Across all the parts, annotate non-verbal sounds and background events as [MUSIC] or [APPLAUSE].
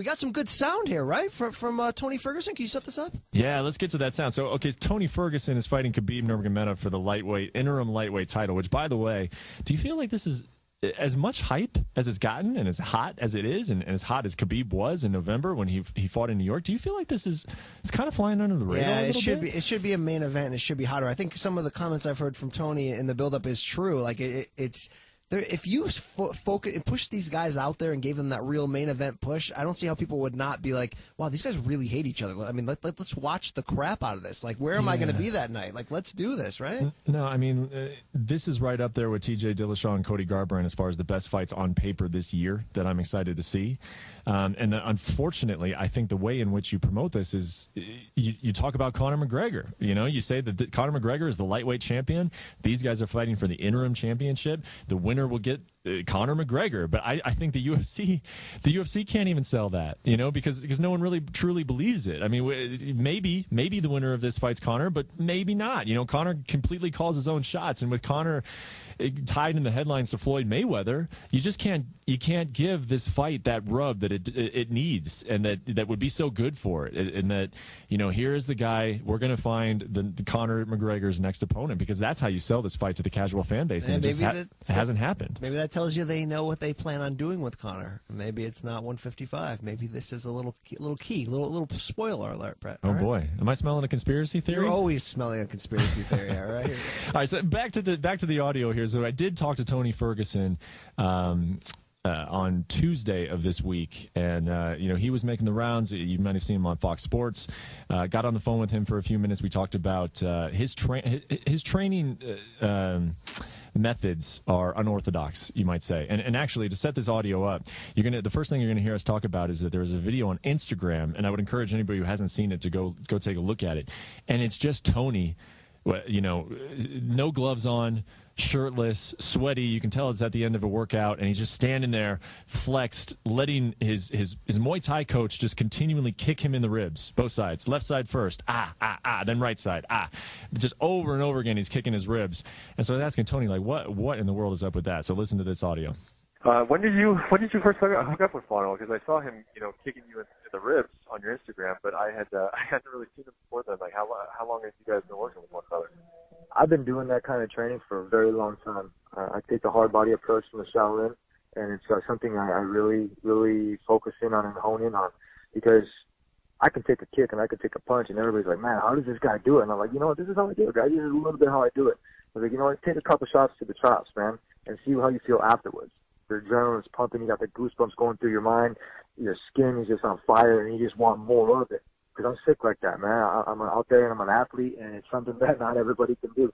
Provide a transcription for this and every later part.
We got some good sound here, right? From from uh, Tony Ferguson. Can you set this up? Yeah, let's get to that sound. So, okay, Tony Ferguson is fighting Khabib Nurmagomedov for the lightweight interim lightweight title. Which, by the way, do you feel like this is as much hype as it's gotten and as hot as it is and, and, as hot as Khabib was in November when he he fought in New York, do you feel like this is it's kind of flying under the radar? Yeah, it should bit? be. It should be a main event. and It should be hotter. I think some of the comments I've heard from Tony in the buildup is true. Like it, it, it's there, if you fo- focus push these guys out there and gave them that real main event push, I don't see how people would not be like, "Wow, these guys really hate each other." I mean, let, let us watch the crap out of this. Like, where am yeah. I going to be that night? Like, let's do this, right? No, I mean, uh, this is right up there with T.J. Dillashaw and Cody Garbrandt as far as the best fights on paper this year that I'm excited to see. Um, and uh, unfortunately, I think the way in which you promote this is you, you talk about Conor McGregor. You know, you say that the, Conor McGregor is the lightweight champion. These guys are fighting for the interim championship. The winner will get Uh, Conor McGregor, but I, I think the UFC [LAUGHS] the UFC can't even sell that, you know, because because no one really truly believes it. I mean, maybe maybe the winner of this fights Conor, but maybe not. You know, Conor completely calls his own shots, and with Conor uh, tied in the headlines to Floyd Mayweather, you just can't you can't give this fight that rub that it it needs and that that would be so good for it. And that you know here is the guy we're going to find the, the Conor McGregor's next opponent because that's how you sell this fight to the casual fan base, and, and it just ha- that, hasn't happened. Maybe that tells you they know what they plan on doing with Conor. Maybe it's not 155. Maybe this is a little little key, little little spoiler alert, Brett. Oh right? boy, am I smelling a conspiracy theory? You're always smelling a conspiracy theory. all right. [LAUGHS] all right. So back to the back to the audio here. So I did talk to Tony Ferguson. Um, uh, on Tuesday of this week, and uh, you know he was making the rounds. You might have seen him on Fox Sports. Uh, got on the phone with him for a few minutes. We talked about uh, his tra- his training. Uh, um, methods are unorthodox, you might say. And, and actually, to set this audio up, you're gonna the first thing you're gonna hear us talk about is that there is a video on Instagram, and I would encourage anybody who hasn't seen it to go go take a look at it. And it's just Tony you know, no gloves on, shirtless, sweaty. You can tell it's at the end of a workout, and he's just standing there, flexed, letting his his his Muay Thai coach just continually kick him in the ribs, both sides, left side first, ah ah ah, then right side, ah, just over and over again. He's kicking his ribs, and so I was asking Tony like, what what in the world is up with that? So listen to this audio. Uh, when did you when did you first hook up with Fano? Because I saw him, you know, kicking you in, in the ribs on your Instagram, but I had uh, [LAUGHS] I hadn't really seen him before then. Like how how long have you guys been working with one another? I've been doing that kind of training for a very long time. Uh, I take the hard body approach from the Shaolin, and it's uh, something I, I really really focus in on and hone in on because I can take a kick and I can take a punch, and everybody's like, man, how does this guy do it? And I'm like, you know what, this is how I do it, guys. This is a little bit how I do it. I was like, you know what, take a couple shots to the chops, man, and see how you feel afterwards your adrenaline's pumping, you got the goosebumps going through your mind, your skin is just on fire, and you just want more of it. Because I'm sick like that, man. I, I'm out there and I'm an athlete, and it's something [LAUGHS] that not everybody can do.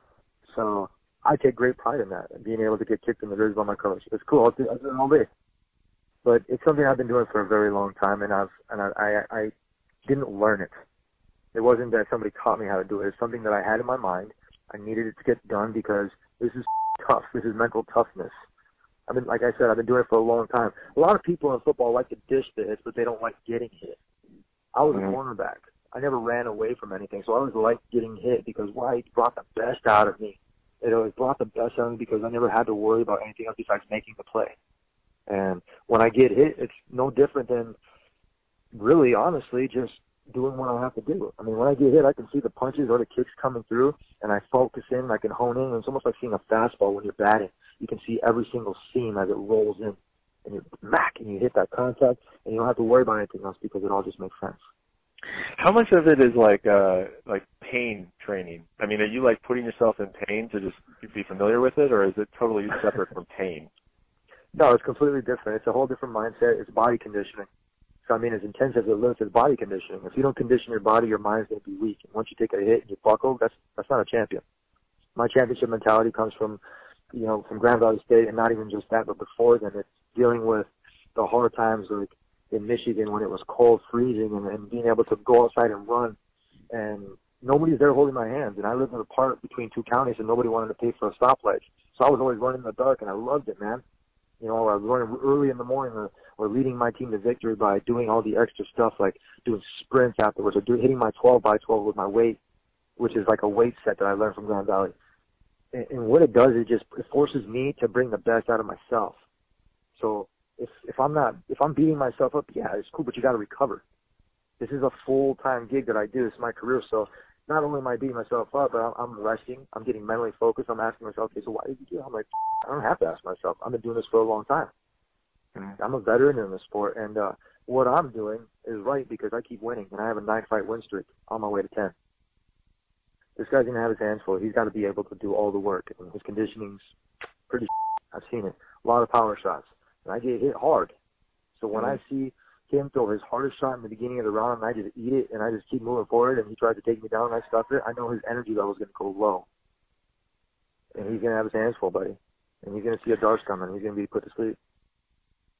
So I take great pride in that, and being able to get kicked in the ribs by my coach. It's cool. I'll do, I'll do it all day. But it's something I've been doing for a very long time, and I've and I, I, I didn't learn it. It wasn't that somebody taught me how to do it. It's something that I had in my mind. I needed it to get done because this is [LAUGHS] tough. This is mental toughness. I've been, like I said, I've been doing it for a long time. A lot of people in football like to dish the hits, but they don't like getting hit. I was mm-hmm. a cornerback. I never ran away from anything, so I always liked getting hit because why? It brought the best out of me. It always brought the best out of me because I never had to worry about anything else besides making the play. And when I get hit, it's no different than really, honestly, just doing what I have to do. I mean, when I get hit, I can see the punches or the kicks coming through, and I focus in, I can hone in. It's almost like seeing a fastball when you're batting you can see every single seam as it rolls in, and you mac, and you hit that contact, and you don't have to worry about anything else because it all just makes sense. How much of it is like uh like pain training? I mean, are you like putting yourself in pain to just be familiar with it, or is it totally separate from pain? [LAUGHS] No, it's completely different. It's a whole different mindset. It's body conditioning. So I mean, as intense as it looks, it's body conditioning. If you don't condition your body, your mind's going to be weak. And once you take a hit and you buckle, that's that's not a champion. My championship mentality comes from you know, from Grand Valley State, and not even just that, but before then, it's dealing with the hard times like in Michigan when it was cold, freezing, and, and being able to go outside and run, and nobody's there holding my hands. And I lived in a park between two counties, and nobody wanted to pay for a stoplight, so I was always running in the dark, and I loved it, man. You know, I was running early in the morning or, or leading my team to victory by doing all the extra stuff like doing sprints afterwards or do, hitting my 12 by 12 with my weight, which is like a weight set that I learned from Grand Valley and, and what it does is just it forces me to bring the best out of myself. So if if I'm not if I'm beating myself up, yeah, it's cool, but you got to recover. This is a full time gig that I do. This is my career, so not only am I beating myself up, but I'm, I'm resting. I'm getting mentally focused. I'm asking myself, okay, so why did you do? it? I'm like, I don't have to ask myself. I've been doing this for a long time. Mhm. I'm a veteran in the sport, and uh, what I'm doing is right because I keep winning, and I have a nine fight win streak on my way to ten. This guy's gonna have his hands full. He's got to be able to do all the work, and his conditioning's pretty. [LAUGHS] I've seen it. A lot of power shots, and I get hit hard. So when I mm. see him throw his hardest shot in the beginning of the round, and I just eat it, and I just keep moving forward, and he tries to take me down, and I stuff it. I know his energy level is gonna go low, and he's gonna have his hands full, buddy, and he's gonna see a darts coming. And he's gonna be put to sleep.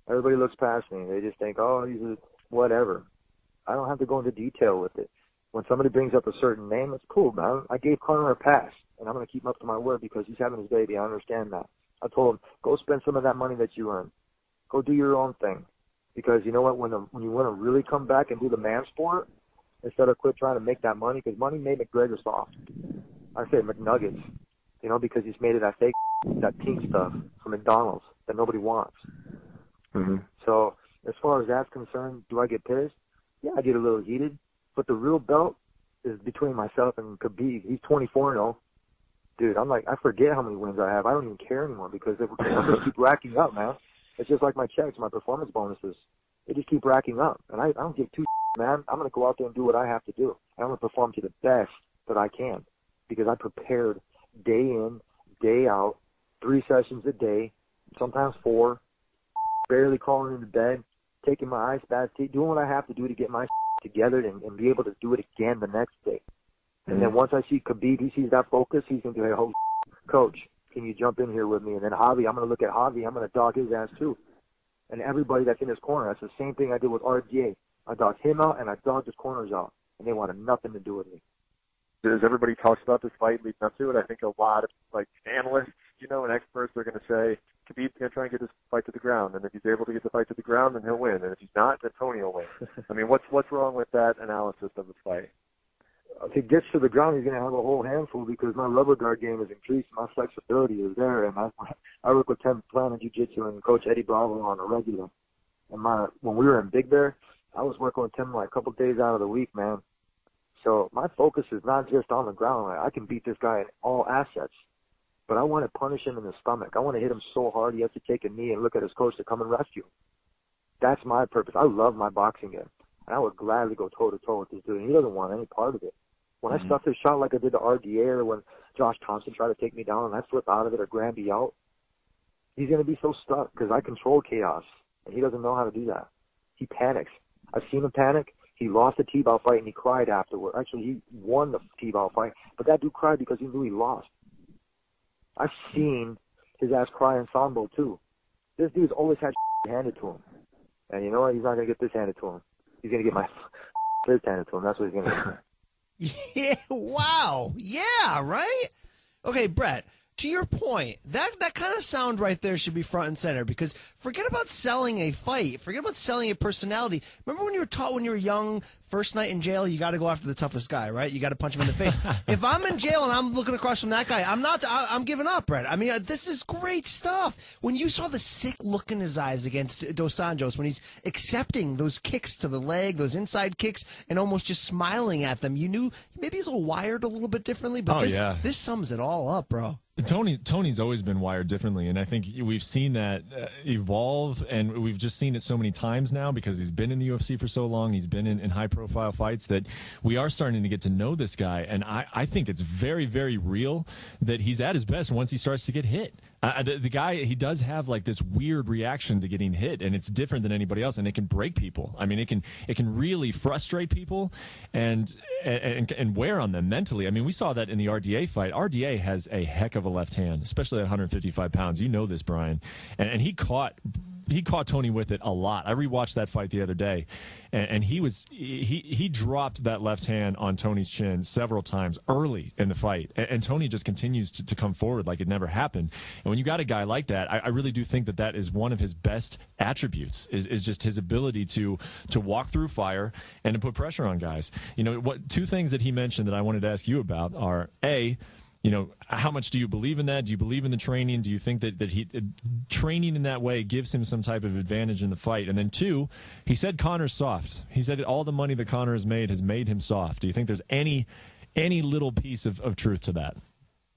Everybody looks past me. They just think, oh, he's a whatever. I don't have to go into detail with it. When somebody brings up a certain name, it's cool, man. I gave Conor a pass, and I'm going to keep him up to my word because he's having his baby. I understand that. I told him, go spend some of that money that you earn. Go do your own thing. Because you know what? When the, when you want to really come back and do the man sport, instead of quit trying to make that money, because money made McGregor soft. I say McNuggets, you know, because he's made of that fake, that pink stuff from McDonald's that nobody wants. Mm-hmm. So as far as that's concerned, do I get pissed? Yeah, I get a little heated. But the real belt is between myself and Khabib. He's 24 0. Dude, I'm like, I forget how many wins I have. I don't even care anymore because they just keep racking up, man. It's just like my checks, my performance bonuses. They just keep racking up. And I, I don't give two man. I'm going to go out there and do what I have to do. I'm going to perform to the best that I can because I prepared day in, day out, three sessions a day, sometimes four, barely crawling into bed, taking my ice bath, doing what I have to do to get my together and, and be able to do it again the next day. And then mm-hmm. once I see Khabib, he sees that focus, he's going to be like, oh, [LAUGHS] coach, can you jump in here with me? And then Javi, I'm going to look at Javi, I'm going to dog his ass too. And everybody that's in his corner, that's the same thing I did with RDA. I dogged him out and I dogged his corners out. And they wanted nothing to do with me. as everybody talks about this fight leading up to it, I think a lot of like analysts, you know, and experts are going to say Khabib's going to try and get this fight to the ground, and if he's able to get the fight to the ground, then he'll win, and if he's not, then Tony will win. [LAUGHS] I mean, what's what's wrong with that analysis of the fight? if he gets to the ground, he's going to have a whole handful because my rubber guard game is increased. My flexibility is there, and I I work with 10th Planet Jiu Jitsu and Coach Eddie Bravo on a regular. And my when we were in Big Bear, I was working with Tim like a couple days out of the week, man. So my focus is not just on the ground. Like, I can beat this guy in all assets, but I want to punish him in the stomach. I want to hit him so hard he has to take a knee and look at his coach to come and rescue him. That's my purpose. I love my boxing game, and I would gladly go toe to toe with this dude. And he doesn't want any part of it. When I mm-hmm. stuff his shot like I did to RDA or when Josh Thomson tried to take me down and I flip out of it or Granby out, he's going to be so stuck because I control chaos and he doesn't know how to do that. He panics. I've seen him panic. He lost the Tibau fight and he cried afterward. Actually, he won the Tibau fight, but that dude cried because he knew he lost. I've seen his ass cry in Sambo too. This dude's always had handed to him. And you know what? He's not going to get this handed to him. He's going to get my [LAUGHS] fist handed to him. That's what he's to get. [LAUGHS] Yeah, wow. Yeah, right? Okay, Brett, to your point, that that kind of sound right there should be front and center because forget about selling a fight, forget about selling a personality. Remember when you were taught when you were young, first night in jail, you got to go after the toughest guy, right? You got to punch him in the face. [LAUGHS] if I'm in jail and I'm looking across from that guy, I'm not. I, I'm giving up, Brett. I mean, uh, this is great stuff. When you saw the sick look in his eyes against Dos Anjos, when he's accepting those kicks to the leg, those inside kicks, and almost just smiling at them, you knew maybe he's a little wired a little bit differently. But Oh, this, yeah. this sums it all up, bro. Tony Tony's always been wired differently, and I think we've seen that uh, evolve, and we've just seen it so many times now because he's been in the UFC for so long. He's been in, in high profile fights that we are starting to get to know this guy, and I, I think it's very very real that he's at his best once he starts to get hit. Uh, the, the guy he does have like this weird reaction to getting hit, and it's different than anybody else, and it can break people. I mean, it can it can really frustrate people and and, and wear on them mentally. I mean, we saw that in the RDA fight. RDA has a heck of a left hand, especially at 155 pounds. You know this, Brian, and, and he caught he caught Tony with it a lot. I rewatched that fight the other day, and, and he was he he dropped that left hand on Tony's chin several times early in the fight, and, and Tony just continues to, to come forward like it never happened. And when you got a guy like that, I, I really do think that that is one of his best attributes is, is just his ability to to walk through fire and to put pressure on guys. You know what? Two things that he mentioned that I wanted to ask you about are a you know, how much do you believe in that? Do you believe in the training? Do you think that, that he uh, training in that way gives him some type of advantage in the fight? And then two, he said Conor's soft. He said all the money that Conor has made has made him soft. Do you think there's any any little piece of, of truth to that?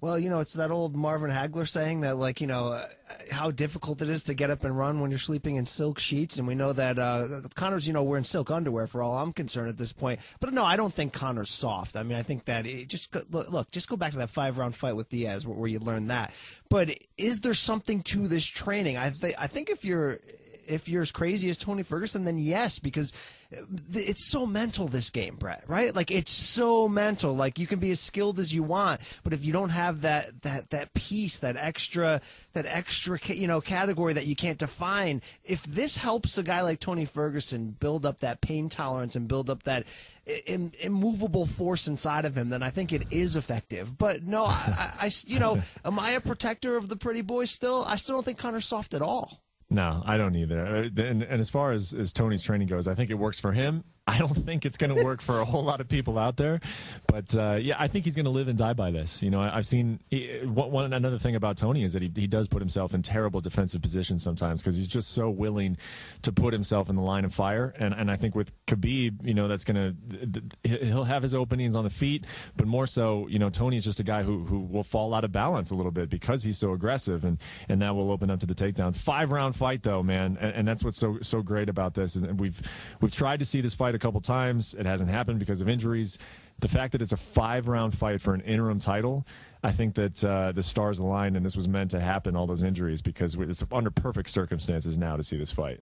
Well, you know, it's that old Marvin Hagler saying that, like, you know, uh, how difficult it is to get up and run when you're sleeping in silk sheets. And we know that uh, Conor's, you know, wearing silk underwear for all I'm concerned at this point. But no, I don't think Conor's soft. I mean, I think that it just look, look, just go back to that five round fight with Diaz where, where you learned that. But is there something to this training? I I think if you're if you're as crazy as Tony Ferguson, then yes, because uh, it's so mental this game, Brett. Right? Like it's so mental. Like you can be as skilled as you want, but if you don't have that that that piece, that extra that extra you know category that you can't define, if this helps a guy like Tony Ferguson build up that pain tolerance and build up that Im- immovable force inside of him, then I think it is effective. But no, I, I, you know, am I a protector of the pretty boy still? I still don't think Conor's soft at all. No, I don't either. Uh, and, and as far as, as Tony's training goes, I think it works for him. I don't think it's going to work for a whole lot of people out there, but uh, yeah, I think he's going to live and die by this. You know, I, have seen he, one another thing about Tony is that he, he does put himself in terrible defensive positions sometimes because he's just so willing to put himself in the line of fire. And and I think with Khabib, you know, that's going to he'll have his openings on the feet, but more so, you know, Tony is just a guy who who will fall out of balance a little bit because he's so aggressive, and and that will open up to the takedowns. Five round fight though, man, and, and that's what's so so great about this. And we've we've tried to see this fight a couple times. It hasn't happened because of injuries. The fact that it's a five round fight for an interim title, I think that uh, the stars aligned and this was meant to happen, all those injuries, because it's under perfect circumstances now to see this fight.